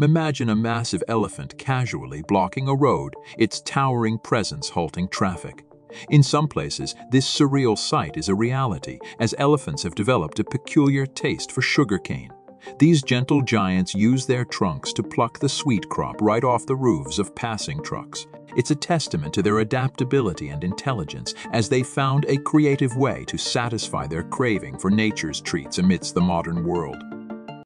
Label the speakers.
Speaker 1: Imagine a massive elephant casually blocking a road, its towering presence halting traffic. In some places, this surreal sight is a reality, as elephants have developed a peculiar taste for sugarcane. These gentle giants use their trunks to pluck the sweet crop right off the roofs of passing trucks. It's a testament to their adaptability and intelligence as they found a creative way to satisfy their craving for nature's treats amidst the modern world.